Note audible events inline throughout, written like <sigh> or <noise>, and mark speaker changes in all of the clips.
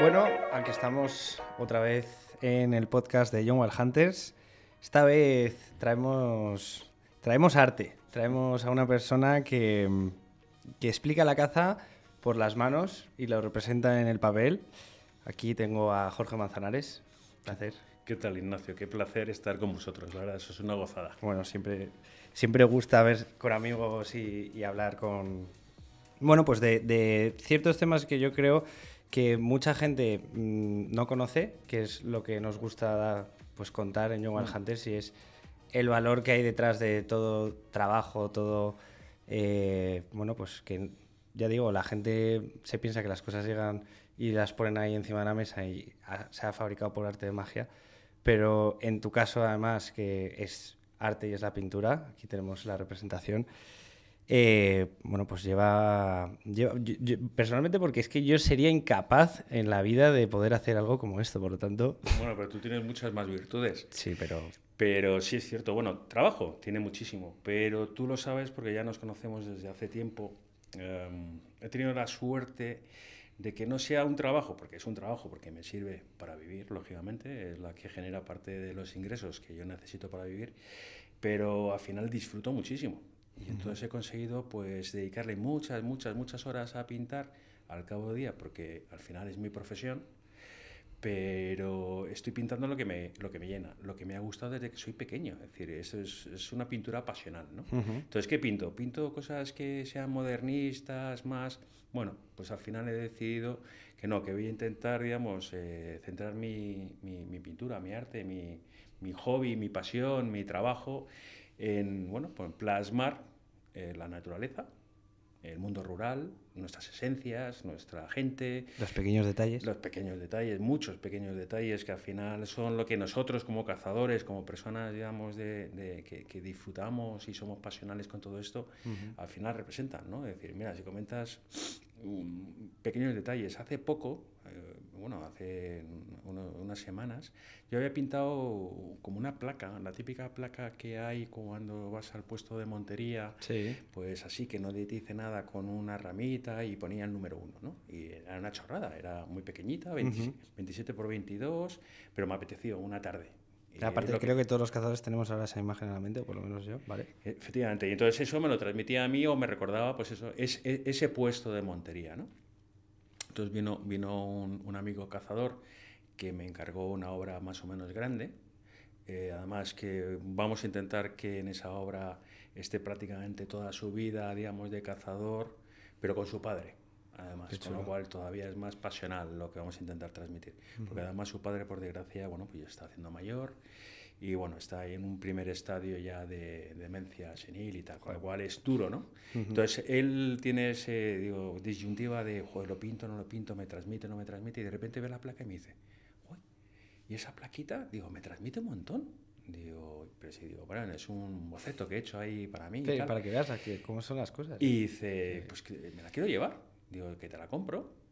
Speaker 1: Bueno, aquí estamos otra vez en el podcast de Young Wild Hunters. Esta vez traemos, traemos arte. Traemos a una persona que, que explica la caza por las manos y lo representa en el papel. Aquí tengo a Jorge Manzanares. Placer.
Speaker 2: ¿Qué tal, Ignacio? Qué placer estar con vosotros, la verdad, eso es una gozada.
Speaker 1: Bueno, siempre, siempre gusta ver con amigos y, y hablar con... Bueno, pues de, de, ciertos temas que yo creo que mucha gente mmm, no conoce, que es lo que nos gusta pues, contar en Young mm. Hunters, y es el valor que hay detrás de todo trabajo, todo... Eh, bueno, pues que ya digo, la gente se piensa que las cosas llegan y las ponen ahí encima de la mesa y ha, se ha fabricado por arte de magia. Pero en tu caso, además, que es arte y es la pintura, aquí tenemos la representación, eh, bueno, pues lleva, lleva yo, yo, personalmente porque es que yo sería incapaz en la vida de poder hacer algo como esto, por lo tanto...
Speaker 2: Bueno, pero tú tienes muchas más virtudes.
Speaker 1: Sí, pero...
Speaker 2: Pero sí es cierto, bueno, trabajo tiene muchísimo, pero tú lo sabes porque ya nos conocemos desde hace tiempo. Um, he tenido la suerte de que no sea un trabajo, porque es un trabajo, porque me sirve para vivir, lógicamente, es la que genera parte de los ingresos que yo necesito para vivir, pero al final disfruto muchísimo. Y entonces he conseguido pues dedicarle muchas, muchas, muchas horas a pintar al cabo de día, porque al final es mi profesión, pero estoy pintando lo que me, lo que me llena, lo que me ha gustado desde que soy pequeño. Es decir, eso es, es una pintura pasional. ¿no? Uh -huh. Entonces, ¿qué pinto? Pinto cosas que sean modernistas, más... Bueno, pues al final he decidido que no, que voy a intentar, digamos, eh, centrar mi, mi, mi, pintura, mi arte, mi, mi, hobby, mi pasión, mi trabajo en, bueno, pues plasmar eh, la naturaleza, el mundo rural, nuestras esencias, nuestra gente.
Speaker 1: Los pequeños detalles.
Speaker 2: Los pequeños detalles, muchos pequeños detalles que al final son lo que nosotros como cazadores, como personas, digamos, de, de que, que, disfrutamos y somos pasionales con todo esto, uh -huh. al final representan, ¿no? Es decir, mira, si comentas um, pequeños detalles, hace poco, bueno, hace uno, unas semanas, yo había pintado como una placa, la típica placa que hay cuando vas al puesto de montería,
Speaker 1: sí.
Speaker 2: pues así que no te dice nada con una ramita y ponía el número uno, ¿no? Y era una chorrada, era muy pequeñita, 20, uh -huh. 27 por 22, pero me apeteció una tarde.
Speaker 1: Aparte, que... creo que todos los cazadores tenemos ahora esa imagen en la mente, o por lo menos yo, ¿vale?
Speaker 2: Efectivamente, y entonces eso me lo transmitía a mí o me recordaba, pues eso, es, es ese puesto de montería, ¿no? Entonces vino, vino un, un, amigo cazador que me encargó una obra más o menos grande. Eh, además que vamos a intentar que en esa obra esté prácticamente toda su vida, digamos, de cazador, pero con su padre. Además, con lo cual todavía es más pasional lo que vamos a intentar transmitir. Uh -huh. Porque además su padre, por desgracia, bueno, pues ya está haciendo mayor y bueno, está ahí en un primer estadio ya de, de demencia senil y tal, con lo cual es duro, ¿no? Uh -huh. Entonces él tiene ese, digo, disyuntiva de, joder, lo pinto, no lo pinto, me transmite, no me transmite, y de repente ve la placa y me dice, joder, ¿y esa plaquita? Digo, me transmite un montón. Digo, pero sí, digo, bueno, es un boceto que he hecho ahí para mí.
Speaker 1: Sí, para que veas aquí cómo son las cosas.
Speaker 2: Y dice, pues que me la quiero llevar. Digo, que te la compro.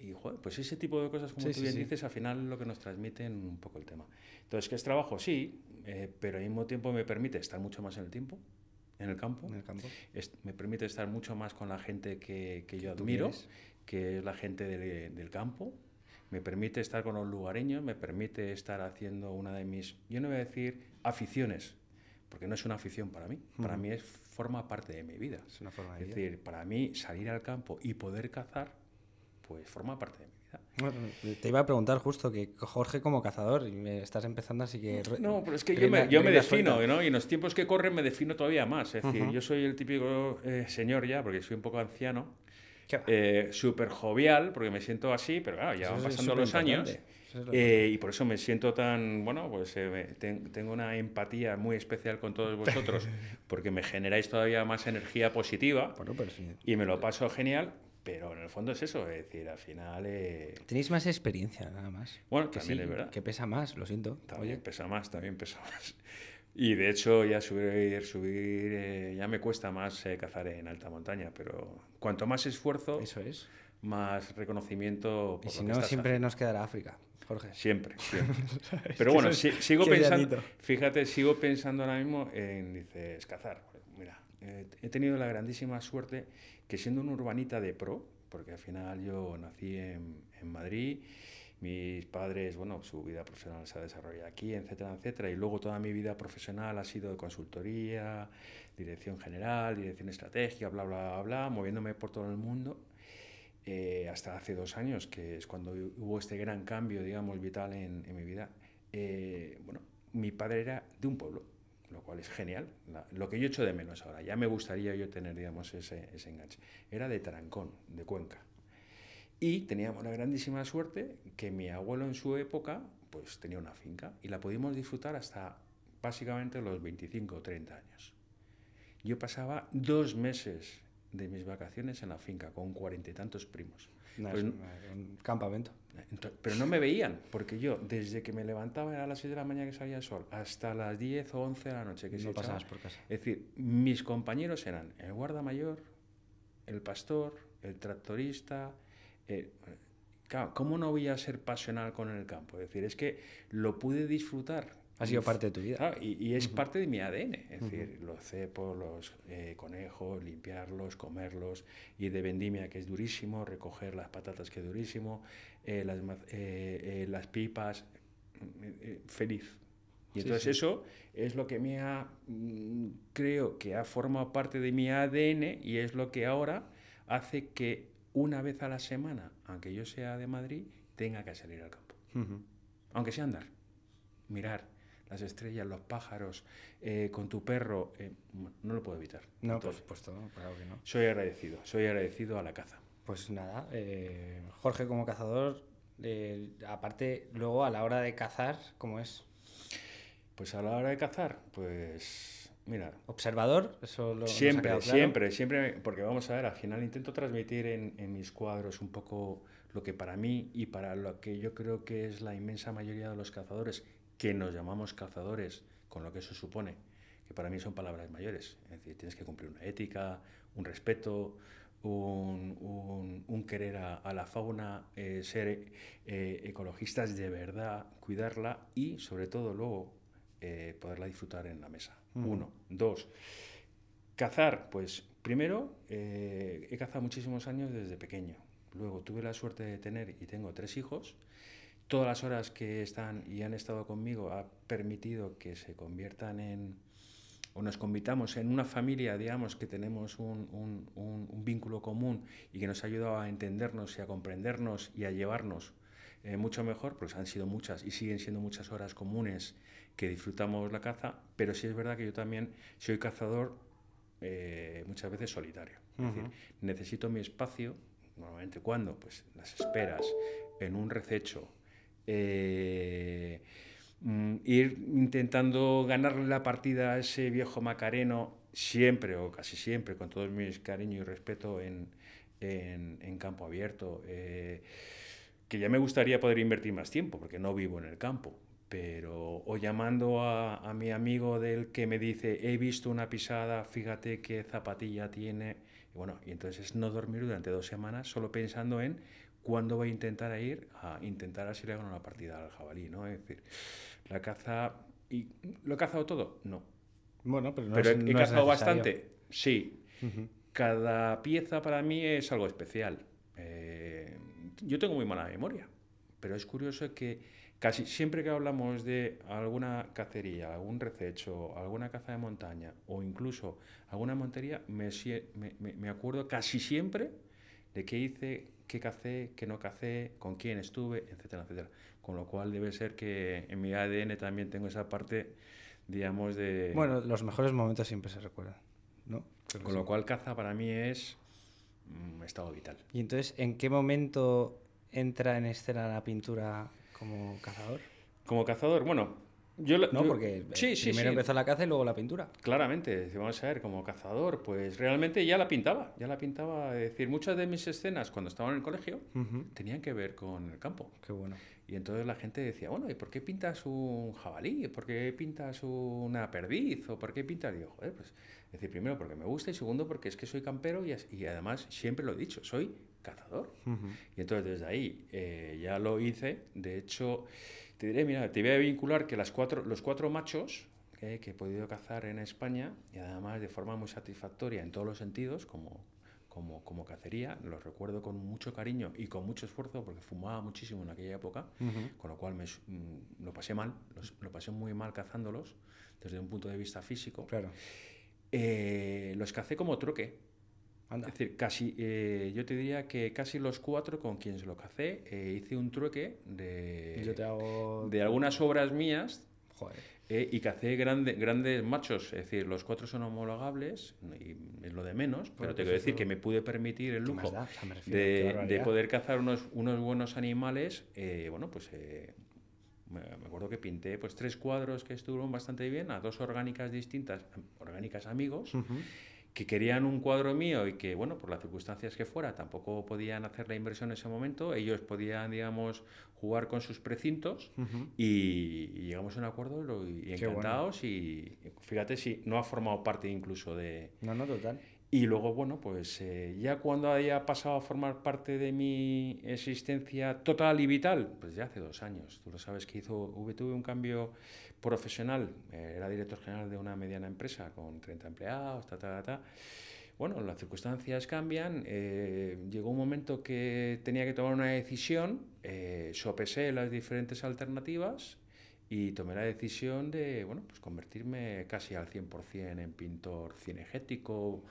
Speaker 2: Y, joder, pues ese tipo de cosas, como sí, tú bien sí, dices, sí. al final lo que nos transmiten un poco el tema. Entonces, ¿qué es trabajo? Sí, eh, pero al mismo tiempo me permite estar mucho más en el tiempo, en el campo.
Speaker 1: En el campo.
Speaker 2: Es, me permite estar mucho más con la gente que, que yo admiro, que es la gente de, del campo. Me permite estar con los lugareños, me permite estar haciendo una de mis, yo no voy a decir aficiones, porque no es una afición para mí, uh -huh. para mí es, forma parte de mi vida.
Speaker 1: Es una forma de
Speaker 2: Es decir, para mí salir al campo y poder cazar pues forma parte de mi vida.
Speaker 1: Bueno, te iba a preguntar justo que Jorge como cazador, y me estás empezando así que...
Speaker 2: No, pero es que yo me, yo me defino, ¿no? Y en los tiempos que corren me defino todavía más. Es decir, uh -huh. yo soy el típico eh, señor ya, porque soy un poco anciano, eh, súper jovial, porque me siento así, pero claro, ya van pasando los años. Eh, y por eso me siento tan, bueno, pues eh, ten, tengo una empatía muy especial con todos vosotros, <laughs> porque me generáis todavía más energía positiva
Speaker 1: bueno, pero sí.
Speaker 2: y me lo paso genial, pero en el fondo es eso, es decir, al final... Eh...
Speaker 1: Tenéis más experiencia, nada más.
Speaker 2: Bueno, que también sí, es verdad.
Speaker 1: Que pesa más, lo siento.
Speaker 2: También Oye. pesa más, también pesa más. <laughs> Y de hecho ya subir, subir eh, ya me cuesta más eh, cazar en alta montaña, pero cuanto más esfuerzo,
Speaker 1: eso es.
Speaker 2: más reconocimiento.
Speaker 1: Por y si no, siempre haciendo. nos quedará África. Jorge.
Speaker 2: Siempre, siempre. <laughs> Pero bueno, si, sigo pensando, fíjate, sigo pensando ahora mismo en, dices, cazar. Eh, he tenido la grandísima suerte que siendo un urbanita de pro, porque al final yo nací en, en Madrid, mis padres, bueno, su vida profesional se ha desarrollado aquí, etcétera, etcétera, y luego toda mi vida profesional ha sido de consultoría, dirección general, dirección estratégica, bla, bla, bla, bla moviéndome por todo el mundo. Eh, hasta hace dos años, que es cuando hubo este gran cambio, digamos, vital en, en mi vida. Eh, bueno, mi padre era de un pueblo, lo cual es genial. lo que yo echo de menos ahora, ya me gustaría yo tener, digamos, ese, ese enganche. Era de Tarancón, de Cuenca. Y teníamos la grandísima suerte que mi abuelo en su época, pues tenía una finca y la pudimos disfrutar hasta básicamente los 25 o 30 años. Yo pasaba dos meses de mis vacaciones en la finca con cuarenta y tantos primos.
Speaker 1: pues, un campamento.
Speaker 2: Pero no me veían, porque yo, desde que me levantaba a las 6 de la mañana que salía el sol, hasta las 10 o 11 de la noche que
Speaker 1: no
Speaker 2: se
Speaker 1: pasabas por casa.
Speaker 2: Es decir, mis compañeros eran el guarda mayor, el pastor, el tractorista. Eh, claro, ¿cómo no voy a ser pasional con el campo? Es decir, es que lo pude disfrutar
Speaker 1: ha sido parte de tu vida.
Speaker 2: y, es parte de mi ADN, es decir, los cepos, los eh, conejos, limpiarlos, comerlos, y de vendimia, que es durísimo, recoger las patatas, que es durísimo, eh, las, eh, las, pipas, feliz. Y entonces eso es lo que me ha, mm, creo que ha formado parte de mi ADN y es lo que ahora hace que una vez a la semana, aunque yo sea de Madrid, tenga que salir al campo. Aunque sea andar, mirar, las estrellas, los pájaros, eh, con tu perro, eh, no lo puedo evitar.
Speaker 1: No, por supuesto, claro que no.
Speaker 2: Soy agradecido, soy agradecido a la caza.
Speaker 1: Pues nada, eh, Jorge como cazador, aparte luego a la hora de cazar, ¿cómo es?
Speaker 2: Pues a la hora de cazar, pues mira.
Speaker 1: Observador, eso lo
Speaker 2: Siempre, siempre, siempre, porque vamos a ver, al final intento transmitir en, en mis cuadros un poco lo que para mí y para lo que yo creo que es la inmensa mayoría de los cazadores que nos llamamos cazadores, con lo que eso supone, que para mí son palabras mayores. Es decir, tienes que cumplir una ética, un respeto, un, querer a, la fauna, eh, ser eh, ecologistas de verdad, cuidarla y sobre todo luego eh, poderla disfrutar en la mesa. Uno. Dos. Cazar, pues primero he cazado muchísimos años desde pequeño. Luego tuve la suerte de tener y tengo tres hijos todas las horas que están y han estado conmigo ha permitido que se conviertan en, o nos convitamos en una familia, digamos, que tenemos un, un, un, vínculo común y que nos ha ayudado a entendernos y a comprendernos y a llevarnos eh, mucho mejor, pues han sido muchas y siguen siendo muchas horas comunes que disfrutamos la caza, pero sí es verdad que yo también soy cazador eh, muchas veces solitario. Es decir, necesito mi espacio, normalmente cuando, pues las esperas, en un rececho, eh, mm, ir intentando ganarle la partida a ese viejo Macareno siempre o casi siempre, con todo mi cariño y respeto en, en, campo abierto. Eh, que ya me gustaría poder invertir más tiempo, porque no vivo en el campo. Pero o llamando a, a mi amigo del que me dice, he visto una pisada, fíjate qué zapatilla tiene. Y bueno, y entonces no dormir durante dos semanas solo pensando en ¿cuándo voy a intentar ir a intentar así le hago una partida al jabalí? ¿no? Es decir, la caza... ¿Y ¿Lo he cazado todo? No.
Speaker 1: Bueno, pero, no
Speaker 2: pero he, cazado bastante. Sí. Cada pieza para mí es algo especial. Eh, yo tengo muy mala memoria, pero es curioso que casi siempre que hablamos de alguna cacería, algún rececho, alguna caza de montaña o incluso alguna montería, me, me, me acuerdo casi siempre de qué hice, qué cacé, qué no cacé, con quién estuve, etcétera, etcétera. Con lo cual debe ser que en mi ADN también tengo esa parte, digamos, de...
Speaker 1: Bueno, los mejores momentos siempre se recuerdan, ¿no?
Speaker 2: con lo cual caza para mí es un estado vital.
Speaker 1: ¿Y entonces en qué momento entra en escena la pintura como cazador?
Speaker 2: Como cazador, bueno, yo,
Speaker 1: no, porque primero empezó la caza y luego la pintura.
Speaker 2: Claramente, vamos a ver, como cazador, pues realmente ya la pintaba, ya la pintaba. Es decir, muchas de mis escenas cuando estaba en el colegio tenían que ver con el campo.
Speaker 1: Qué bueno.
Speaker 2: Y entonces la gente decía, bueno, ¿y por qué pintas un jabalí? ¿Por qué pintas una perdiz? ¿O por qué pintas? Digo, joder, pues, es decir, primero porque me gusta y segundo porque es que soy campero y, y además siempre lo he dicho, soy cazador. Y entonces desde ahí eh, ya lo hice. De hecho, te diré, mira, te voy a vincular que las cuatro, los cuatro machos que he podido cazar en España, y además de forma muy satisfactoria en todos los sentidos, como, como, como cacería, lo recuerdo con mucho cariño y con mucho esfuerzo porque fumaba muchísimo en aquella época, con lo cual me, mm, lo pasé mal, lo pasé muy mal cazándolos desde un punto de vista físico.
Speaker 1: Claro.
Speaker 2: Eh, los cacé como truque. Es decir, casi, eh, yo te diría que casi los cuatro con quienes lo cacé eh, hice un trueque de, de algunas obras mías y cacé grande, grandes machos. Es decir, los cuatro son homologables y es lo de menos, pero te quiero decir que me pude permitir el lujo de, de, poder cazar unos, unos buenos animales. bueno, pues me acuerdo que pinté pues tres cuadros que estuvieron bastante bien a dos orgánicas distintas, orgánicas amigos, que querían un cuadro mío y que, bueno, por las circunstancias que fuera, tampoco podían hacer la inversión en ese momento. Ellos podían, digamos, jugar con sus precintos y, llegamos a un acuerdo y, encantados. Y fíjate si no ha formado parte incluso de...
Speaker 1: No, no, total.
Speaker 2: Y luego, bueno, pues eh, ya cuando haya pasado a formar parte de mi existencia total y vital, pues ya hace dos años. Tú lo sabes que hizo, tuve un cambio profesional. Eh, era director general de una mediana empresa con 30 empleados, ta, ta, ta. Bueno, las circunstancias cambian. Eh, llegó un momento que tenía que tomar una decisión. sopesé las diferentes alternativas y tomé la decisión de bueno, pues convertirme casi al 100% en pintor cinegético,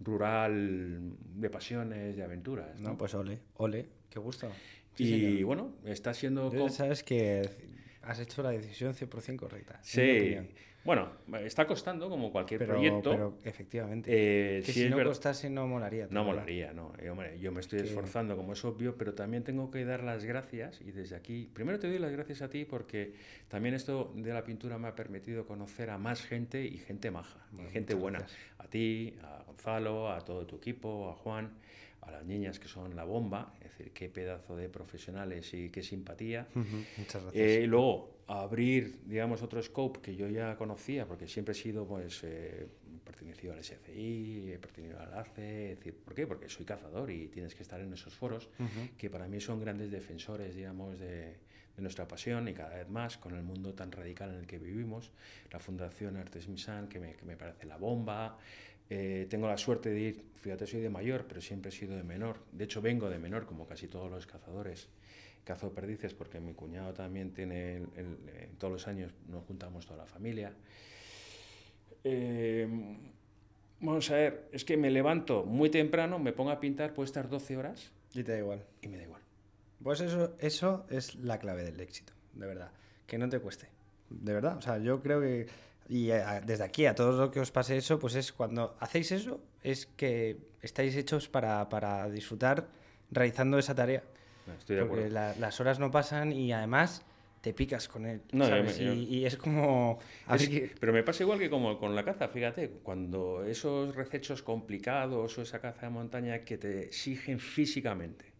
Speaker 2: rural, de pasiones, de aventuras.
Speaker 1: No, pues ole, ole, qué gusto.
Speaker 2: y bueno, está siendo...
Speaker 1: Sabes que has hecho la decisión 100% correcta.
Speaker 2: Sí, bueno, está costando como cualquier proyecto.
Speaker 1: Pero efectivamente.
Speaker 2: Eh,
Speaker 1: que si, no costase no molaría.
Speaker 2: No molaría, no. Yo, hombre, yo me estoy esforzando, como es obvio, pero también tengo que dar las gracias y desde aquí, primero te doy las gracias a ti porque también esto de la pintura me ha permitido conocer a más gente y gente maja, gente buena. A ti, a Gonzalo, a todo tu equipo, a Juan a las niñas que son la bomba, es decir, qué pedazo de profesionales y qué simpatía.
Speaker 1: Muchas gracias.
Speaker 2: Eh, y luego, abrir, digamos, otro scope que yo ya conocía, porque siempre he sido, pues, eh, pertenecido al SCI, he pertenecido al ACE, es decir, ¿por qué? Porque soy cazador y tienes que estar en esos foros, que para mí son grandes defensores, digamos, de, nuestra pasión y cada vez más con el mundo tan radical en el que vivimos. La Fundación Artes Misan, que me, que me parece la bomba. Eh, tengo la suerte de ir, fíjate, soy de mayor, pero siempre he sido de menor. De hecho, vengo de menor, como casi todos los cazadores cazo perdices porque mi cuñado también tiene, el, eh, todos los años nos juntamos toda la familia. Eh, vamos a ver, es que me levanto muy temprano, me pongo a pintar, puedo estar 12 horas.
Speaker 1: Y te da igual.
Speaker 2: Y me da igual.
Speaker 1: Pues eso, eso es la clave del éxito, de verdad. Que no te cueste. De verdad. O sea, yo creo que. Y desde aquí a todos los que os pase eso, pues es cuando hacéis eso, es que estáis hechos para, para disfrutar realizando esa tarea. Porque las horas no pasan y además te picas con él. Y, es como...
Speaker 2: Pero me pasa igual que como con la caza, fíjate, cuando esos recechos complicados o esa caza de montaña que te exigen físicamente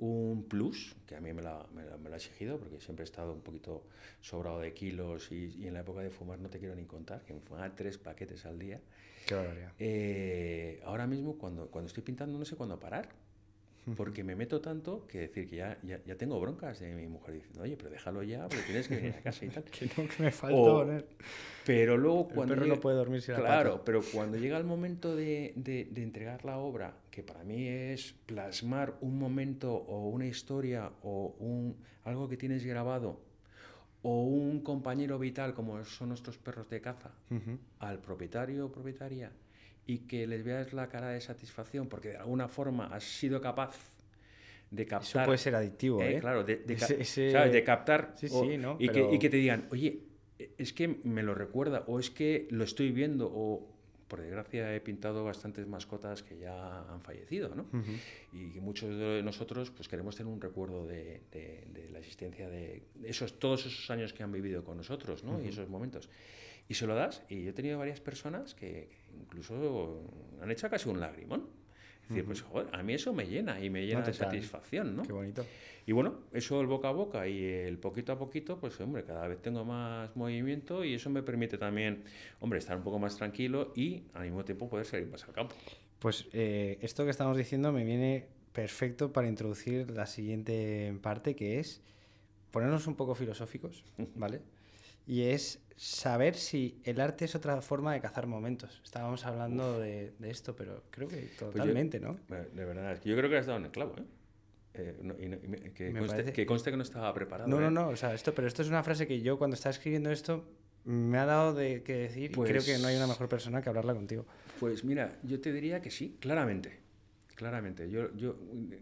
Speaker 2: un plus, que a mí me lo ha exigido, porque siempre he estado un poquito sobrado de kilos y, en la época de fumar no te quiero ni contar, que me fumaba tres paquetes al día.
Speaker 1: Qué barbaridad.
Speaker 2: Eh, ahora mismo, cuando, cuando estoy pintando, no sé cuándo parar porque me meto tanto que decir que ya, ya, tengo broncas de mi mujer diciendo, oye, pero déjalo ya, porque tienes que venir a casa y tal. <laughs>
Speaker 1: que no, que me falta
Speaker 2: Pero luego cuando...
Speaker 1: El perro no puede dormir sin
Speaker 2: Claro, pero cuando llega el momento de, de, de, entregar la obra, que para mí es plasmar un momento o una historia o un, algo que tienes grabado o un compañero vital como son nuestros perros de caza, al propietario o propietaria, y que les veas la cara de satisfacción porque de alguna forma has sido capaz de captar.
Speaker 1: Eso puede ser adictivo, ¿eh?
Speaker 2: ¿eh? Claro, de, de, captar
Speaker 1: sí, sí, ¿no?
Speaker 2: y, que, y, que, te digan, oye, es que me lo recuerda o es que lo estoy viendo o por desgracia he pintado bastantes mascotas que ya han fallecido, ¿no? Y muchos de nosotros pues queremos tener un recuerdo de, de, la existencia de esos, todos esos años que han vivido con nosotros, ¿no? Y esos momentos. Y se lo das, y yo he tenido varias personas que, incluso han hecho casi un lagrimón. Es decir, pues joder, a mí eso me llena y me llena de satisfacción, ¿no?
Speaker 1: Qué bonito.
Speaker 2: Y bueno, eso el boca a boca y el poquito a poquito, pues hombre, cada vez tengo más movimiento y eso me permite también, hombre, estar un poco más tranquilo y al mismo tiempo poder salir más al campo.
Speaker 1: Pues eh, esto que estamos diciendo me viene perfecto para introducir la siguiente parte que es ponernos un poco filosóficos, <laughs> ¿vale? Y es saber si el arte es otra forma de cazar momentos. Estábamos hablando de, de, esto, pero creo que
Speaker 2: Pues
Speaker 1: totalmente, ¿no?
Speaker 2: De verdad, yo creo que has dado en el clavo, ¿eh? Eh, no, y no, y me, que, conste, parece... que, conste, que no estaba preparado.
Speaker 1: No,
Speaker 2: ¿eh?
Speaker 1: no, no, o sea, esto, pero esto es una frase que yo cuando estaba escribiendo esto me ha dado de qué decir pues, y creo que no hay una mejor persona que hablarla contigo.
Speaker 2: Pues mira, yo te diría que sí, claramente. Claramente. Yo, yo,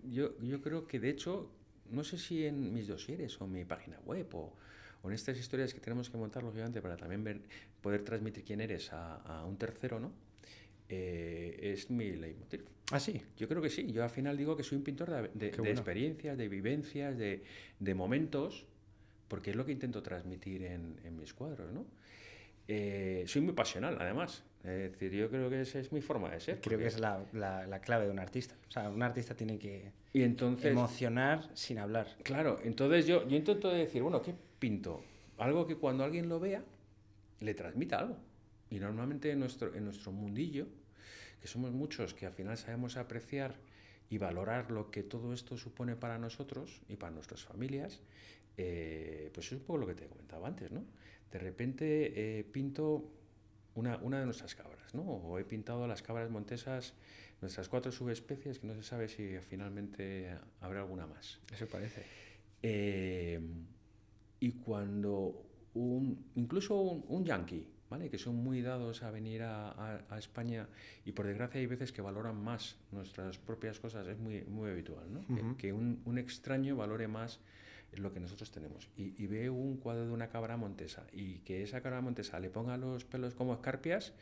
Speaker 2: yo, yo creo que de hecho, no sé si en mis dosieres o en mi página web o, o en estas historias que tenemos que montar, lógicamente, para también ver, poder transmitir quién eres a, a un tercero, ¿no? Eh, es mi leitmotiv.
Speaker 1: ¿Ah, sí?
Speaker 2: Yo creo que sí. Yo al final digo que soy un pintor de, de, de bueno. experiencias, de vivencias, de, de, momentos, porque es lo que intento transmitir en, en mis cuadros, ¿no? Eh, soy muy pasional, además. Es decir, yo creo que esa es mi forma de ser.
Speaker 1: Creo que es la, la, la, clave de un artista. O sea, un artista tiene que
Speaker 2: y entonces,
Speaker 1: emocionar sin hablar.
Speaker 2: Claro, entonces yo, yo intento decir, bueno, ¿qué pinto? Algo que cuando alguien lo vea, le transmita algo. Y normalmente en nuestro, en nuestro mundillo, que somos muchos que al final sabemos apreciar y valorar lo que todo esto supone para nosotros y para nuestras familias, eh, pues es un poco lo que te comentaba antes, ¿no? De repente eh, pinto una, una, de nuestras cabras, ¿no? O he pintado las cabras montesas, nuestras cuatro subespecies, que no se sabe si finalmente habrá alguna más.
Speaker 1: Eso parece.
Speaker 2: Eh, y cuando un, incluso un, un yankee, ¿vale? que son muy dados a venir a, a, a, España y por desgracia hay veces que valoran más nuestras propias cosas, es muy, muy habitual, ¿no? Uh -huh. que, que un, un, extraño valore más lo que nosotros tenemos. Y, y, ve un cuadro de una cabra montesa y que esa cabra montesa le ponga los pelos como escarpias,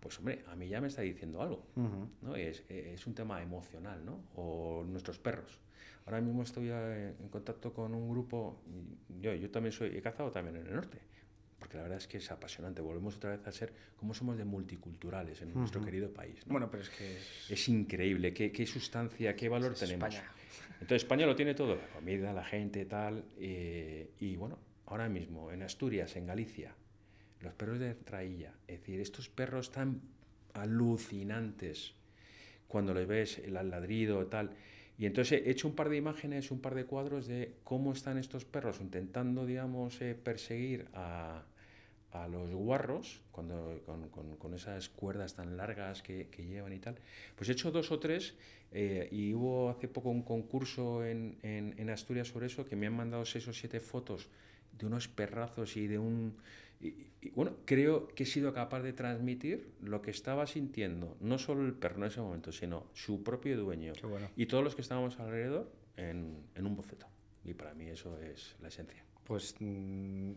Speaker 2: pues hombre, a mí ya me está diciendo algo, uh -huh. ¿no? Es, es, un tema emocional, ¿no? O nuestros perros. Ahora mismo estoy en contacto con un grupo, yo, yo también soy, he cazado también en el norte, porque la verdad es que es apasionante. Volvemos otra vez a ser como somos de multiculturales en uh -huh. nuestro querido país. ¿no?
Speaker 1: Bueno, pero es que es,
Speaker 2: es increíble qué, qué, sustancia, qué valor
Speaker 1: es
Speaker 2: tenemos.
Speaker 1: España.
Speaker 2: Entonces España lo tiene todo, la comida, la gente, tal. Eh, y bueno, ahora mismo en Asturias, en Galicia, los perros de trailla, es decir, estos perros tan alucinantes cuando les ves el ladrido tal. Y entonces he hecho un par de imágenes, un par de cuadros de cómo están estos perros intentando, digamos, eh, perseguir a, a, los guarros, cuando, con, con, con, esas cuerdas tan largas que, que, llevan y tal. Pues he hecho dos o tres eh, y hubo hace poco un concurso en, en, en, Asturias sobre eso, que me han mandado seis o siete fotos de unos perrazos y de un... Y, y, bueno, creo que he sido capaz de transmitir lo que estaba sintiendo, no solo el perro en ese momento, sino su propio dueño
Speaker 1: bueno.
Speaker 2: y todos los que estábamos alrededor en, en, un boceto. Y para mí eso es la esencia.
Speaker 1: Pues mmm,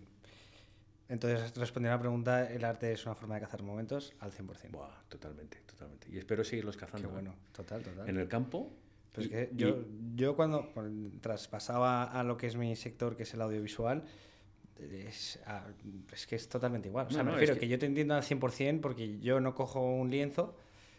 Speaker 1: entonces, respondiendo a la pregunta, el arte es una forma de cazar momentos al 100%.
Speaker 2: Buah, totalmente, totalmente. Y espero seguirlos cazando.
Speaker 1: Qué bueno, total, total.
Speaker 2: En el campo.
Speaker 1: Pues y, que yo, y... yo cuando, cuando traspasaba a lo que es mi sector, que es el audiovisual, es, es, que es totalmente igual. O sea, no, me no, refiero es que... que... yo te entiendo al 100% porque yo no cojo un lienzo,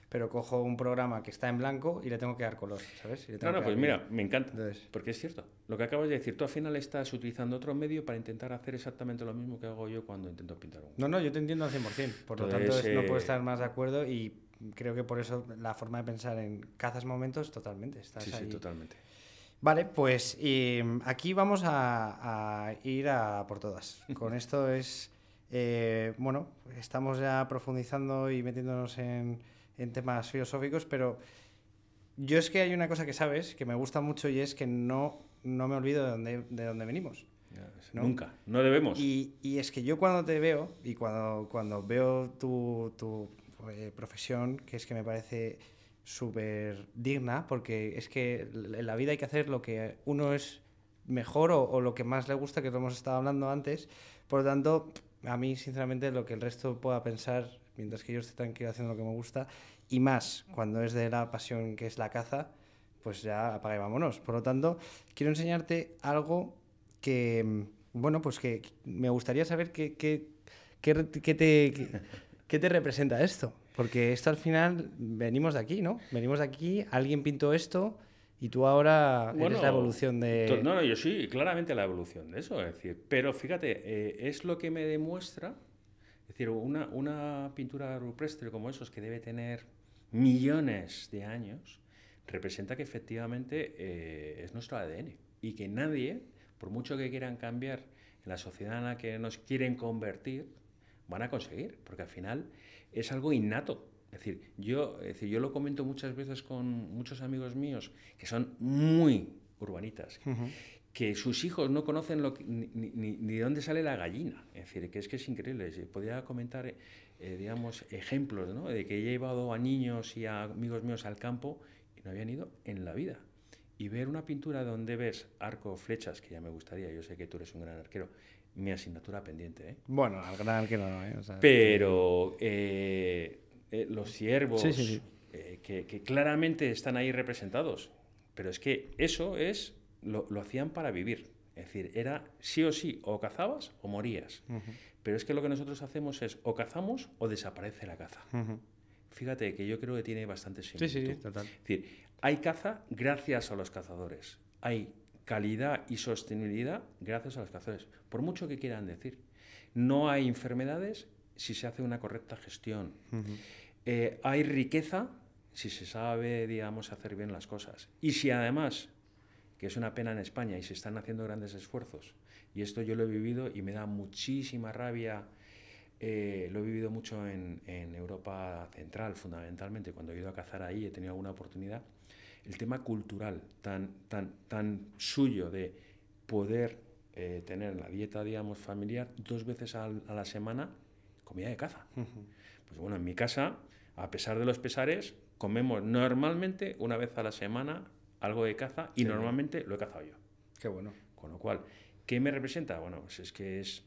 Speaker 1: pero cojo un programa que está en blanco y le tengo que dar color, ¿sabes?
Speaker 2: no, no, pues mira, me encanta, Entonces... porque es cierto. Lo que acabas de decir, tú al final estás utilizando otro medio para intentar hacer exactamente lo mismo que hago yo cuando intento pintar un...
Speaker 1: No, no, yo te entiendo al 100%, por lo tanto eh... no puedo estar más de acuerdo y creo que por eso la forma de pensar en cazas momentos totalmente. Estás
Speaker 2: sí,
Speaker 1: ahí.
Speaker 2: sí, totalmente.
Speaker 1: Vale, pues y, aquí vamos a, a, ir a por todas. <laughs> Con esto es, eh, bueno, estamos ya profundizando y metiéndonos en, en, temas filosóficos, pero yo es que hay una cosa que sabes, que me gusta mucho y es que no, no me olvido de dónde, de dónde venimos.
Speaker 2: ¿no? Nunca, no debemos.
Speaker 1: Y, y, es que yo cuando te veo y cuando, cuando veo tu, tu eh, profesión, que es que me parece súper digna, porque es que en la vida hay que hacer lo que uno es mejor o, lo que más le gusta, que lo hemos estado hablando antes. Por lo tanto, a mí, sinceramente, lo que el resto pueda pensar, mientras que yo esté tranquilo haciendo lo que me gusta, y más cuando es de la pasión que es la caza, pues ya apaga y vámonos. Por lo tanto, quiero enseñarte algo que, bueno, pues que me gustaría saber qué, qué, qué, qué te, qué te representa esto. Porque esto al final venimos de aquí, ¿no? Venimos de aquí, alguien pintó esto y tú ahora bueno, eres la evolución de...
Speaker 2: No, no, yo sí, claramente la evolución de eso. Es decir, pero fíjate, eh, es lo que me demuestra, es decir, una, una pintura rupestre como esos que debe tener millones de años, representa que efectivamente eh, es nuestro ADN y que nadie, por mucho que quieran cambiar en la sociedad en la que nos quieren convertir, van a conseguir, porque al final es algo innato. Es decir, yo, es decir, yo lo comento muchas veces con muchos amigos míos que son muy urbanitas, que sus hijos no conocen lo ni, ni, ni, de dónde sale la gallina. Es decir, que es que es increíble. Podría comentar, eh, digamos, ejemplos ¿no? de que he llevado a niños y a amigos míos al campo y no habían ido en la vida. Y ver una pintura donde ves arco, flechas, que ya me gustaría, yo sé que tú eres un gran arquero, mi asignatura pendiente. ¿eh?
Speaker 1: Bueno, al gran arquero no. ¿eh? O
Speaker 2: sea, Pero eh, eh, los ciervos, sí, sí, sí. Que, que claramente están ahí representados. Pero es que eso es lo, lo, hacían para vivir. Es decir, era sí o sí, o cazabas o morías. Uh -huh. Pero es que lo que nosotros hacemos es o cazamos o desaparece la caza. Uh -huh. Fíjate que yo creo que tiene bastante sentido.
Speaker 1: Sí, sí, total.
Speaker 2: Es decir, hay caza gracias a los cazadores. Hay calidad y sostenibilidad gracias a los cazadores. Por mucho que quieran decir. No hay enfermedades si se hace una correcta gestión. Uh -huh. eh, hay riqueza si se sabe, digamos, hacer bien las cosas. Y si además que es una pena en España y se están haciendo grandes esfuerzos. Y esto yo lo he vivido y me da muchísima rabia. Eh, lo he vivido mucho en, en, Europa Central, fundamentalmente. Cuando he ido a cazar ahí, he tenido alguna oportunidad. El tema cultural tan, tan, tan suyo de poder eh, tener la dieta, digamos, familiar dos veces a, a la semana comida de caza. Uh -huh. Pues bueno, en mi casa, a pesar de los pesares, comemos normalmente una vez a la semana algo de caza y sí, normalmente lo he cazado yo.
Speaker 1: Qué bueno.
Speaker 2: Con lo cual, ¿qué me representa? Bueno, pues es que es...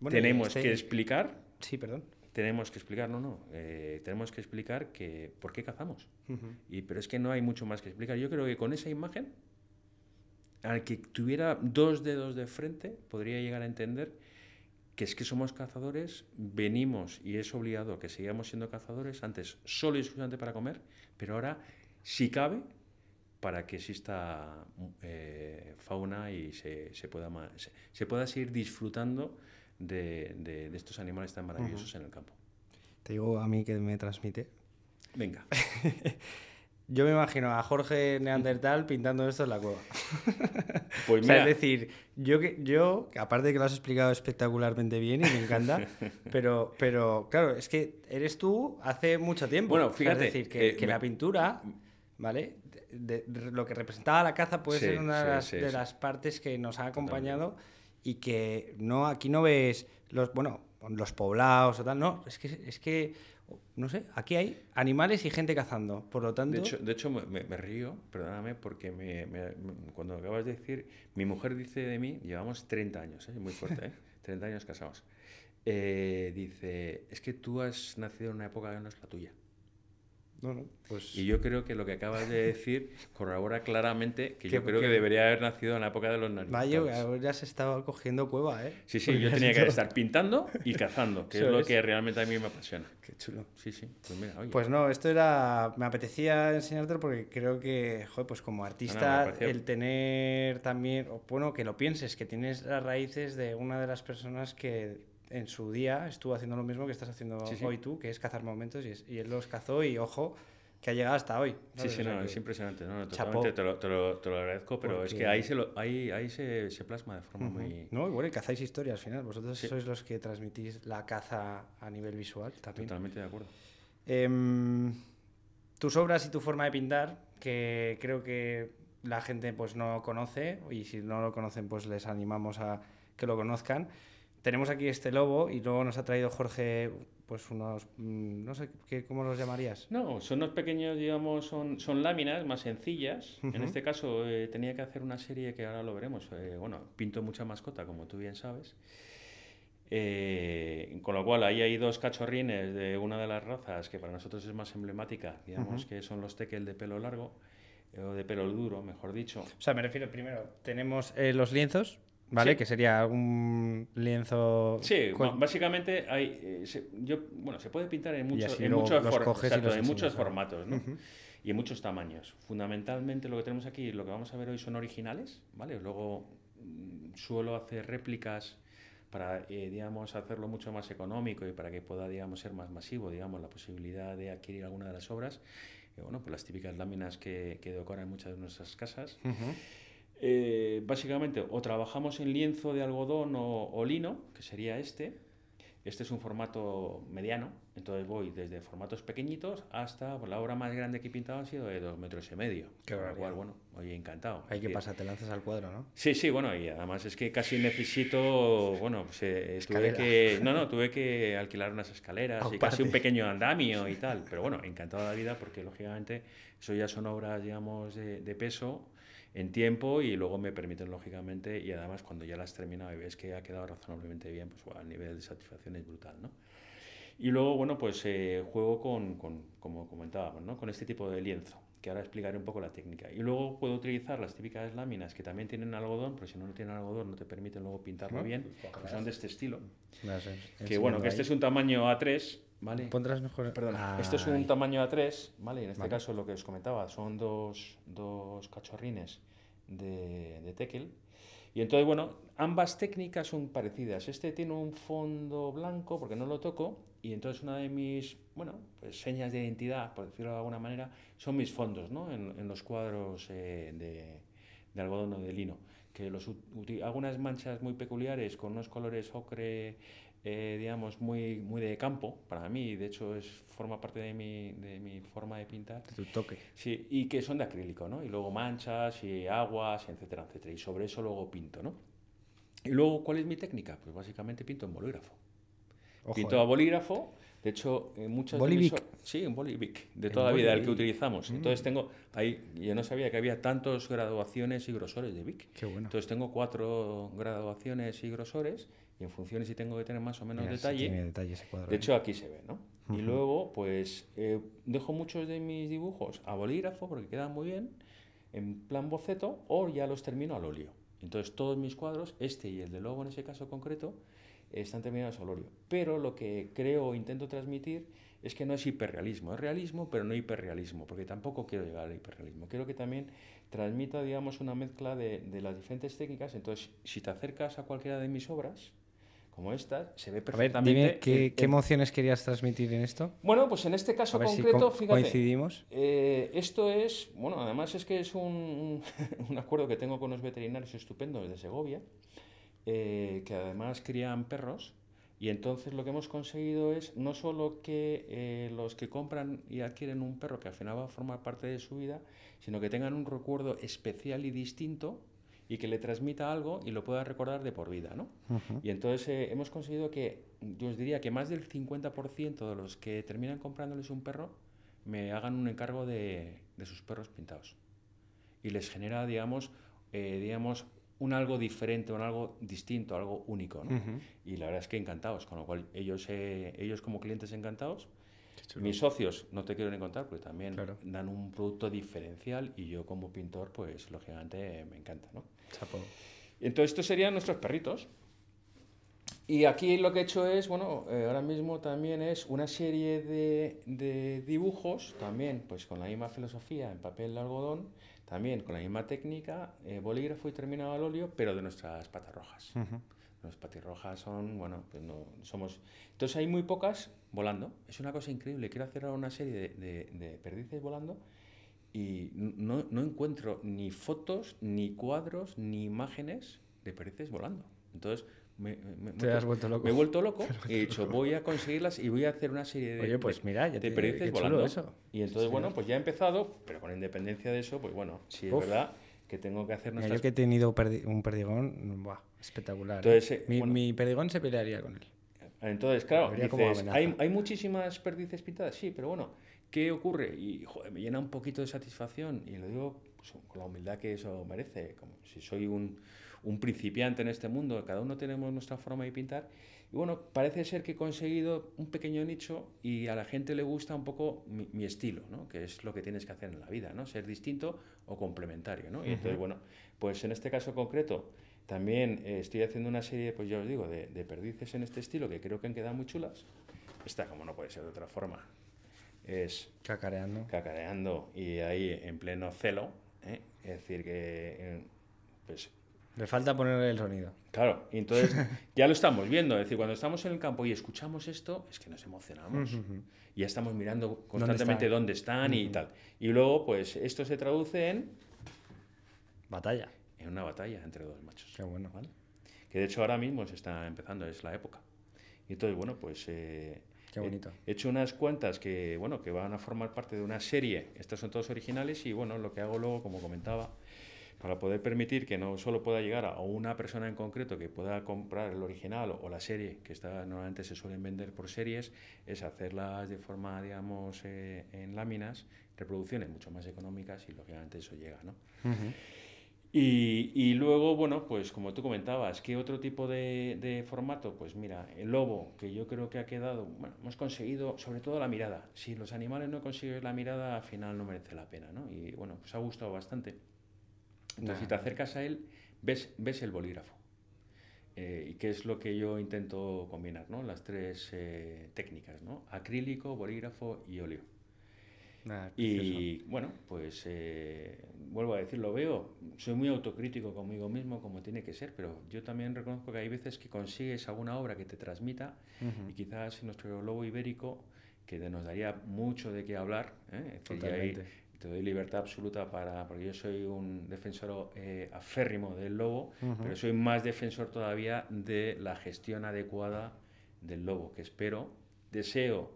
Speaker 2: Bueno, tenemos este... que explicar...
Speaker 1: Sí, perdón.
Speaker 2: Tenemos que explicar, no, no, eh, tenemos que explicar que por qué cazamos. Uh -huh. y, pero es que no hay mucho más que explicar. Yo creo que con esa imagen, al que tuviera dos dedos de frente, podría llegar a entender que es que somos cazadores, venimos y es obligado que sigamos siendo cazadores, antes solo y exclusivamente para comer, pero ahora, si cabe, para que exista eh, fauna y se, se, pueda, se, se, pueda seguir disfrutando de, de, de estos animales tan maravillosos uh -huh. en el campo.
Speaker 1: Te digo a mí que me transmite.
Speaker 2: Venga. <laughs>
Speaker 1: Yo me imagino a Jorge Neandertal pintando esto en la cueva. <laughs> Pues mira. o sea, es decir, yo, yo, aparte de que lo has explicado espectacularmente bien y me encanta, <laughs> pero, pero claro, es que eres tú hace mucho tiempo.
Speaker 2: Bueno, fíjate.
Speaker 1: Es decir, que, eh, que me... la pintura, ¿vale? de, de, lo que representaba la caza puede sí, ser una de, las, sí, sí, de las, partes que nos ha acompañado Totalmente. Y que no aquí no ves los bueno los poblados o tal no es que es que no sé aquí hay animales y gente cazando por lo tanto
Speaker 2: de hecho, de hecho me, me, río perdóname porque me, cuando acabas de decir mi mujer dice de mí llevamos 30 años ¿eh? muy fuerte ¿eh? <laughs> 30 años casados eh, dice es que tú has nacido en una época que no es la tuya
Speaker 1: no, no, pues...
Speaker 2: Y yo creo que lo que acabas de decir <laughs> corrobora claramente que, yo creo que debería haber nacido en la época de los
Speaker 1: Vaya, ya se estaba cogiendo cueva, ¿eh?
Speaker 2: Sí, sí, yo tenía que estar pintando y <laughs> cazando, que es lo que realmente a mí me apasiona.
Speaker 1: Qué chulo.
Speaker 2: Sí, sí, pues mira, oye.
Speaker 1: Pues no, esto era... Me apetecía enseñártelo porque creo que, joder, pues como artista, no, no, el tener también... Bueno, que lo pienses, que tienes las raíces de una de las personas que en su día estuvo haciendo lo mismo que estás haciendo sí, sí. hoy tú, que es cazar momentos, y, es, y, él los cazó y ojo, que ha llegado hasta hoy.
Speaker 2: Sí, sí, no, es impresionante, no, totalmente te lo, te, lo, te lo, agradezco, pero Porque... es que ahí se, lo, ahí, ahí se, se plasma de forma uh -huh. muy...
Speaker 1: No, y bueno, y cazáis historia al final, vosotros sí. sois los que transmitís la caza a nivel visual también.
Speaker 2: Totalmente de acuerdo.
Speaker 1: Eh, tus obras y tu forma de pintar, que creo que la gente pues no conoce, y si no lo conocen pues les animamos a que lo conozcan tenemos aquí este lobo y luego nos ha traído Jorge pues unos, mm, no sé, ¿qué, ¿cómo los llamarías?
Speaker 2: No, son unos pequeños, digamos, son, son láminas más sencillas. Uh -huh. En este caso eh, tenía que hacer una serie que ahora lo veremos. Eh, bueno, pinto mucha mascota, como tú bien sabes. Eh, con lo cual ahí hay dos cachorrines de una de las razas que para nosotros es más emblemática, digamos uh -huh. que son los tekel de pelo largo, o de pelo duro, mejor dicho.
Speaker 1: O sea, me refiero primero, tenemos eh, los lienzos, ¿Vale? Sí. Que sería un lienzo.
Speaker 2: Sí, básicamente hay. Eh, se, yo, bueno, se puede pintar en, mucho, en muchos, for exacto, en muchos formatos, ¿no? Uh -huh. Y en muchos tamaños. Fundamentalmente lo que tenemos aquí, lo que vamos a ver hoy son originales, ¿vale? Luego mm, suelo hacer réplicas para, eh, digamos, hacerlo mucho más económico y para que pueda, digamos, ser más masivo, digamos, la posibilidad de adquirir alguna de las obras. Y bueno, pues las típicas láminas que, que decoran muchas de nuestras casas. Uh -huh. Eh, básicamente, o trabajamos en lienzo de algodón o, o lino, que sería este. Este es un formato mediano, entonces voy desde formatos pequeñitos hasta pues, la obra más grande que he pintado ha sido de dos metros y medio.
Speaker 1: Qué
Speaker 2: Con lo cual, bueno, oye, encantado.
Speaker 1: Qué
Speaker 2: que-
Speaker 1: pasa, te lanzas al cuadro, ¿no?
Speaker 2: Sí, sí, bueno, y además es que casi necesito, bueno, pues eh, tuve que, no, no, tuve que alquilar unas escaleras y casi un pequeño andamio y tal, pero bueno, encantado de la vida porque lógicamente eso ya son obras, digamos, de, de peso en tiempo y luego me permiten lógicamente y además cuando ya las has terminado y ves que ha quedado razonablemente bien, pues bueno, el nivel de satisfacción es brutal, ¿no? Y luego, bueno, pues eh, juego con, con, como comentábamos, ¿no? con este tipo de lienzo, que ahora explicaré un poco la técnica. Y luego puedo utilizar las típicas láminas que también tienen algodón, pero si no, no tienen algodón no te permiten luego pintarlo
Speaker 1: ¿No?
Speaker 2: bien, que son de este estilo.
Speaker 1: A-
Speaker 2: Que bueno, que este es un tamaño A3, ¿vale?
Speaker 1: Pondrás mejor.
Speaker 2: Perdona,
Speaker 1: Ahí.
Speaker 2: esto es un tamaño A3, ¿vale? En este
Speaker 1: Vale.
Speaker 2: caso lo que os comentaba son dos, dos cachorrines de, de tekel. Y entonces, bueno, ambas técnicas son parecidas. Este tiene un fondo blanco porque no lo toco y entonces una de mis, bueno, pues señas de identidad, por decirlo de alguna manera, son mis fondos, ¿no? En, en los cuadros eh, de, de algodón o de lino. Que los uti- algunas manchas muy peculiares con unos colores ocre, eh, digamos, muy, muy de campo para mí, de hecho es, forma parte de mi, de mi forma de pintar.
Speaker 1: De tu toque.
Speaker 2: Sí, y que son de acrílico, ¿no? Y luego manchas y aguas, etcétera, etcétera. Y sobre eso luego pinto, ¿no? Y luego, ¿cuál es mi técnica? Pues básicamente pinto en bolígrafo.
Speaker 1: Ojo,
Speaker 2: pinto
Speaker 1: eh.
Speaker 2: a bolígrafo, de hecho, en muchas de mis
Speaker 1: ¿Bolivic?
Speaker 2: Sí, un bolivic, de toda la vida, el que
Speaker 1: Bolivic.
Speaker 2: utilizamos.
Speaker 1: Mm.
Speaker 2: Entonces tengo, ahí, yo no sabía que había tantos graduaciones y grosores de Bic.
Speaker 1: Qué bueno.
Speaker 2: Entonces tengo cuatro graduaciones y grosores, y en función si tengo que tener más o menos
Speaker 1: Mira,
Speaker 2: detalle,
Speaker 1: tiene detalle ese cuadro.
Speaker 2: de
Speaker 1: eh.
Speaker 2: hecho, aquí se ve, ¿no? Y luego, pues, eh, dejo muchos de mis dibujos a bolígrafo porque quedan muy bien, en plan boceto, o ya los termino al óleo. Entonces, todos mis cuadros, este y el de Lobo en ese caso concreto, están terminados al óleo. Pero lo que creo o intento transmitir es que no es hiperrealismo, es realismo, pero no hiperrealismo, porque tampoco quiero llegar al hiperrealismo. Quiero que también transmita, digamos, una mezcla de, de las diferentes técnicas. Entonces, si te acercas a cualquiera de mis obras, como estas, se ve
Speaker 1: A ver,
Speaker 2: perfectamente.
Speaker 1: dime, ¿qué,
Speaker 2: el-
Speaker 1: qué
Speaker 2: el-
Speaker 1: emociones querías transmitir en esto?
Speaker 2: bueno, pues en este caso
Speaker 1: si
Speaker 2: concreto,
Speaker 1: co-
Speaker 2: fíjate,
Speaker 1: coincidimos.
Speaker 2: eh, esto es, bueno, además es que es un, <laughs> un acuerdo que tengo con los veterinarios estupendos de Segovia, eh, que además crían perros, y entonces lo que hemos conseguido es no solo que eh, los que compran y adquieren un perro que al final va a formar parte de su vida, sino que tengan un recuerdo especial y distinto y que le transmita algo y lo pueda recordar de por vida, ¿no? Y entonces eh, hemos conseguido que, yo os diría que más del 50% de los que terminan comprándoles un perro me hagan un encargo de, de sus perros pintados. Y les genera, digamos, eh, digamos, un algo diferente, un algo distinto, algo único. ¿no?
Speaker 1: Ujú.
Speaker 2: Y la verdad es que encantados, con lo cual ellos, eh, ellos como clientes encantados. Mis socios no te quiero ni contar porque también
Speaker 1: Claro.
Speaker 2: dan un producto diferencial y yo como pintor, pues lógicamente me encanta. ¿no?
Speaker 1: Chapo.
Speaker 2: Entonces, estos serían nuestros perritos. Y aquí lo que he hecho es, bueno, eh, ahora mismo también es una serie de, de dibujos, también pues con la misma filosofía en papel de algodón, también con la misma técnica, eh, bolígrafo y terminado al óleo, pero de nuestras patas rojas.
Speaker 1: Ujú.
Speaker 2: Las patirrojas son, bueno, pues no somos... Entonces hay muy pocas volando. Es una cosa increíble. Quiero hacer ahora una serie de, de- de perdices volando y no, no encuentro ni fotos, ni cuadros, ni imágenes de perdices volando. Entonces me, me- me-
Speaker 1: Te has vuelto loco.
Speaker 2: me he vuelto loco <laughs> y he dicho, voy a conseguirlas y voy a hacer una serie de,
Speaker 1: Oye, pues mira, ya te-
Speaker 2: perdices volando.
Speaker 1: eso.
Speaker 2: Y entonces,
Speaker 1: Sí,
Speaker 2: bueno, pues ya he empezado, pero con independencia de eso, pues bueno, es
Speaker 1: Uf.
Speaker 2: verdad que tengo que hacer
Speaker 1: Mira,
Speaker 2: nuestras
Speaker 1: yo que he tenido perdi- un perdigón, buah, espectacular. ¿eh?
Speaker 2: Entonces, eh,
Speaker 1: mi,
Speaker 2: bueno.
Speaker 1: mi perdigón se pelearía con él.
Speaker 2: Entonces, claro, dices, hay, hay muchísimas perdices pintadas, sí, pero bueno, ¿qué ocurre? Y joder, me llena un poquito de satisfacción, y lo digo pues, con la humildad que eso merece, como si soy un, un principiante en este mundo, cada uno tenemos nuestra forma de pintar, y bueno, parece ser que he conseguido un pequeño nicho y a la gente le gusta un poco mi, mi estilo, ¿no? que es lo que tienes que hacer en la vida, ¿no? ser distinto o complementario. ¿no? Y entonces,
Speaker 1: Ujú.
Speaker 2: bueno, pues en este caso concreto, también eh, estoy haciendo una serie, pues ya os digo, de, de perdices en este estilo que creo que han quedado muy chulas. Esta, como no puede ser de otra forma, es
Speaker 1: Cacareando.
Speaker 2: cacareando y ahí en pleno celo. ¿eh? Es decir, que, eh, pues
Speaker 1: Le falta ponerle el sonido.
Speaker 2: claro, y entonces <laughs> ya lo estamos viendo. Es decir, cuando estamos en el campo y escuchamos esto, es que nos emocionamos. <laughs> Y ya estamos mirando constantemente dónde
Speaker 1: están?
Speaker 2: están, y tal. Y luego, pues esto se traduce en
Speaker 1: Batalla.
Speaker 2: en una batalla entre dos machos.
Speaker 1: Qué bueno.
Speaker 2: ¿vale? Que de hecho ahora mismo se está empezando, es la época. Y entonces, bueno, pues... eh,
Speaker 1: Qué bonito.
Speaker 2: He hecho unas cuantas que, bueno, que van a formar parte de una serie. Estas son todos originales y, bueno, lo que hago luego, como comentaba, para poder permitir que no solo pueda llegar a una persona en concreto que pueda comprar el original o la serie, que está, normalmente se suelen vender por series, es hacerlas de forma, digamos, eh, en láminas, reproducciones mucho más económicas y, lógicamente, eso llega, ¿no?
Speaker 1: Ujú.
Speaker 2: Y, y luego, bueno, pues como tú comentabas, ¿qué otro tipo de, de formato? Pues mira, el lobo, que yo creo que ha quedado, bueno, hemos conseguido sobre todo la mirada. Si los animales no consiguen la mirada, al final no merece la pena, ¿no? Y bueno, pues ha gustado bastante. Entonces, si te acercas a él, ves, ves el bolígrafo. Eh, y qué es lo que yo intento combinar, ¿no? Las tres eh, técnicas, ¿no? Acrílico, bolígrafo y óleo. Y bueno, pues eh, vuelvo a decir, lo veo, soy muy autocrítico conmigo mismo como tiene que ser, pero yo también reconozco que hay veces que consigues alguna obra que te transmita
Speaker 1: Ujú.
Speaker 2: y quizás nuestro lobo ibérico, que nos daría mucho de qué hablar, ¿eh? Es decir, y ahí
Speaker 1: Totalmente.
Speaker 2: Te doy libertad absoluta para, porque yo soy un defensor eh, aférrimo del lobo,
Speaker 1: Ujú.
Speaker 2: pero soy más defensor todavía de la gestión adecuada del lobo, que espero, deseo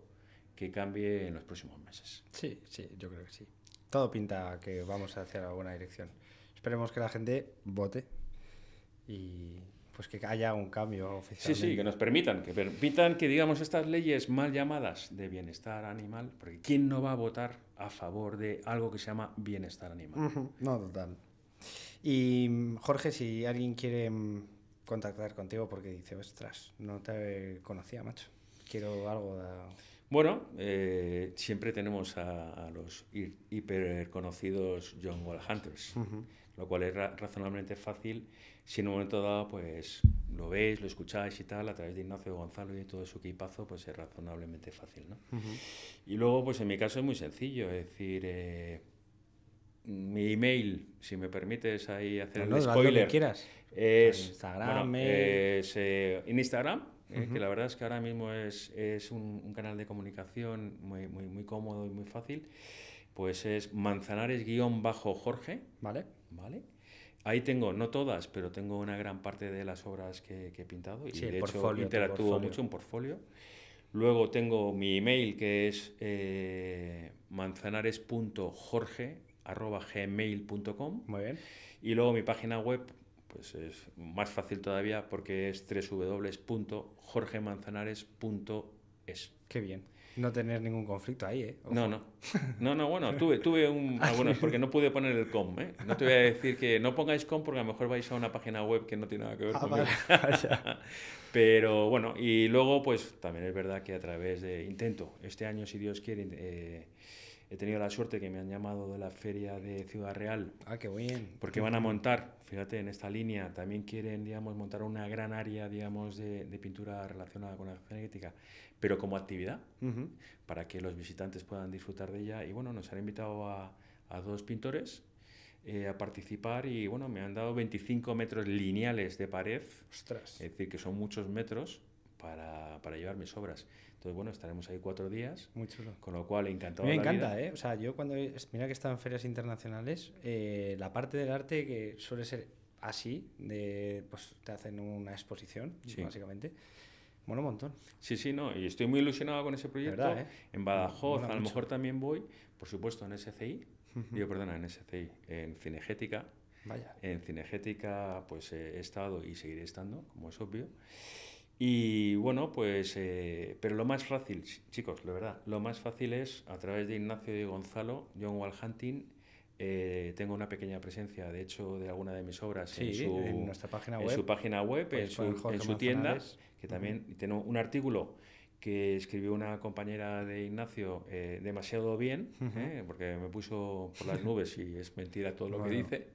Speaker 2: que cambie en los próximos meses.
Speaker 1: Sí, sí, yo creo que sí. Todo pinta que vamos hacia la buena dirección. Esperemos que la gente vote y pues que haya un cambio
Speaker 2: Sí,
Speaker 1: oficialmente.
Speaker 2: sí, que nos permitan, que permitan que digamos estas leyes mal llamadas de bienestar animal, porque ¿quién no va a votar a favor de algo que se llama bienestar animal?
Speaker 1: No, total. Y mm, Jorge, si alguien quiere mm, contactar contigo porque dice, ostras, no te conocía, macho. Quiero algo de...
Speaker 2: Bueno, eh, siempre tenemos a, a los hi- hiper conocidos John Wall Hunters, lo cual es ra- razonablemente fácil si en un momento dado pues lo veis, lo escucháis y tal, a través de Ignacio Gonzalo y todo su equipazo, pues es razonablemente fácil, ¿no? Y luego, pues en mi caso es muy sencillo, es decir, eh, mi email, si me permites ahí hacer
Speaker 1: No, no,
Speaker 2: el
Speaker 1: haz lo que
Speaker 2: spoiler,
Speaker 1: quieras.
Speaker 2: es
Speaker 1: Instagram,
Speaker 2: bueno, es, eh, en Instagram, eh, que la verdad es que ahora mismo es, es un, un canal de comunicación muy, muy, muy cómodo y muy fácil, pues es manzanares-jorge,
Speaker 1: ¿Vale?
Speaker 2: ¿vale? Ahí tengo, no todas, pero tengo una gran parte de las obras que, que he pintado y
Speaker 1: Sí,
Speaker 2: de hecho interactúo mucho, un portfolio. Luego tengo mi email que es eh, manzanares.jorge.gmail.com
Speaker 1: Muy bien.
Speaker 2: y luego mi página web pues es más fácil todavía porque es www.jorgemanzanares.es.
Speaker 1: Qué bien. No tener ningún conflicto ahí, ¿eh? Ojo.
Speaker 2: No, no. No, no, bueno, tuve, tuve un... <laughs> ah, bueno, es porque no pude poner el com, ¿eh? No te voy a decir que no pongáis com porque a lo mejor vais a una página web que no tiene nada que ver
Speaker 1: Ah, vale. <laughs> <laughs>
Speaker 2: Pero bueno, y luego pues también es verdad que a través de intento, este año si Dios quiere, eh, he tenido la suerte que me han llamado de la feria de Ciudad Real
Speaker 1: Ah, qué bien.
Speaker 2: porque van a montar, fíjate, en esta línea también quieren, digamos, montar una gran área, digamos, de, de pintura relacionada con la genética, pero como actividad,
Speaker 1: Ujú.
Speaker 2: para que los visitantes puedan disfrutar de ella. Y bueno, nos han invitado a, a dos pintores eh, a participar y bueno, me han dado 25 metros lineales de pared,
Speaker 1: Ostras.
Speaker 2: es decir, que son muchos metros para, para llevar mis obras. Entonces, bueno, estaremos ahí cuatro días,
Speaker 1: Muy chulo.
Speaker 2: con lo cual encantado.
Speaker 1: me encanta,
Speaker 2: vida.
Speaker 1: ¿eh? O sea, yo cuando... Mira que en ferias internacionales, eh, la parte del arte que suele ser así, de, pues te hacen una exposición,
Speaker 2: Sí.
Speaker 1: básicamente. Mola un montón.
Speaker 2: Sí, sí, no, y estoy muy ilusionado con ese proyecto.
Speaker 1: verdad, ¿eh?
Speaker 2: En Badajoz,
Speaker 1: Mola
Speaker 2: a lo
Speaker 1: mucho.
Speaker 2: mejor también voy, por supuesto, en SCI, digo, perdona, en SCI, en Cinegética.
Speaker 1: Vaya.
Speaker 2: En Cinegética, pues eh, he estado y seguiré estando, como es obvio. Y bueno, pues, eh, pero lo más fácil, ch- chicos, la verdad, lo más fácil es a través de Ignacio y Gonzalo, John Wall Hunting. eh, tengo una pequeña presencia, de hecho, de alguna de mis obras en, su,
Speaker 1: en nuestra página
Speaker 2: en
Speaker 1: web.
Speaker 2: su página web, en
Speaker 1: podéis
Speaker 2: su, en su tienda, que también tengo un artículo que escribió una compañera de Ignacio eh, demasiado bien. ¿eh? porque me puso por las nubes y es mentira todo lo que dice.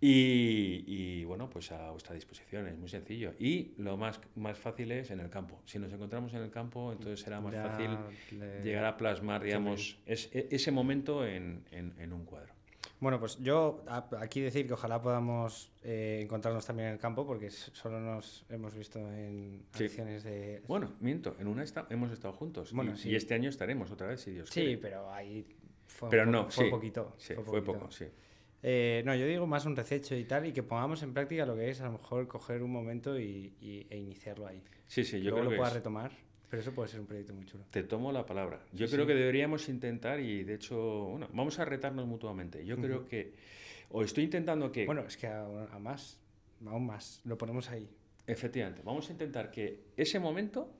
Speaker 2: Y, y, bueno, pues a vuestra disposición, es muy sencillo. Y lo más, más fácil es en el campo. Si nos encontramos en el campo, entonces será más
Speaker 1: Ya
Speaker 2: fácil
Speaker 1: le-
Speaker 2: llegar a plasmar, digamos, es- e- ese momento en, en- en un cuadro.
Speaker 1: Bueno, pues yo aquí decir que ojalá podamos eh, encontrarnos también en el campo, porque solo nos hemos visto en
Speaker 2: Sí.
Speaker 1: acciones de...
Speaker 2: Bueno, miento, en una esta- hemos estado juntos. y-
Speaker 1: Bueno,
Speaker 2: y,
Speaker 1: sí.
Speaker 2: este año estaremos otra vez, si Dios
Speaker 1: sí,
Speaker 2: quiere.
Speaker 1: pero ahí fue,
Speaker 2: Pero
Speaker 1: un
Speaker 2: no,
Speaker 1: fue
Speaker 2: sí,
Speaker 1: poquito.
Speaker 2: Sí, fue,
Speaker 1: poquito.
Speaker 2: poco, sí.
Speaker 1: Eh, no, yo digo más un rececho y tal, y que pongamos en práctica lo que es a lo mejor coger un momento y, y- e iniciarlo ahí.
Speaker 2: Sí, sí, yo
Speaker 1: Luego
Speaker 2: creo
Speaker 1: lo
Speaker 2: que
Speaker 1: puedas
Speaker 2: es-
Speaker 1: retomar, pero eso puede ser un proyecto muy chulo.
Speaker 2: Te tomo la palabra. Yo
Speaker 1: Sí,
Speaker 2: creo que deberíamos intentar y de hecho, bueno, vamos a retarnos mutuamente. Yo creo que, o estoy intentando que,
Speaker 1: Bueno, es que a, a más, aún más, lo ponemos ahí.
Speaker 2: efectivamente, vamos a intentar que ese momento,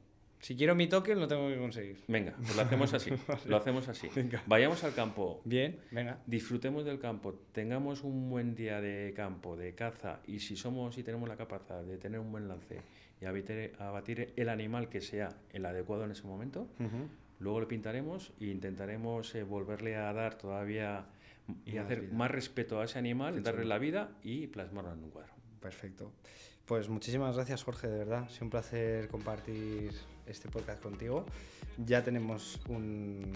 Speaker 1: Si quiero mi token, lo tengo que conseguir.
Speaker 2: venga, pues lo hacemos así, <laughs> lo hacemos así.
Speaker 1: Venga.
Speaker 2: Vayamos al campo,
Speaker 1: Bien, venga.
Speaker 2: disfrutemos del campo, tengamos un buen día de campo, de caza, y si somos y tenemos la capacidad de tener un buen lance y abatir, abatir el animal que sea el adecuado en ese momento, luego lo pintaremos e intentaremos eh, volverle a dar todavía y
Speaker 1: Más
Speaker 2: hacer
Speaker 1: vida.
Speaker 2: más respeto a ese animal, darle la vida y plasmarlo en un cuadro.
Speaker 1: Perfecto. Pues muchísimas gracias, Jorge, de verdad. Ha sido un placer compartir este podcast contigo. Ya tenemos un-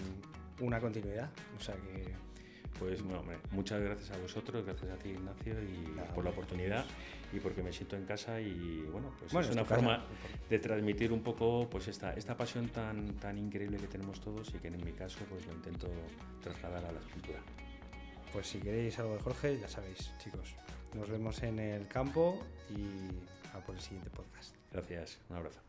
Speaker 1: una continuidad, o sea que
Speaker 2: Pues hombre, muchas gracias a vosotros, gracias a ti Ignacio y
Speaker 1: Nada,
Speaker 2: por la oportunidad y porque me siento en casa y bueno, pues
Speaker 1: Bueno, es
Speaker 2: una
Speaker 1: tu casa.
Speaker 2: forma de transmitir un poco pues esta, esta pasión tan, tan increíble que tenemos todos y que en mi caso pues lo intento trasladar a la escultura.
Speaker 1: Pues si queréis algo de Jorge, ya sabéis, chicos. Nos vemos en el campo y a por el siguiente podcast.
Speaker 2: Gracias, un abrazo.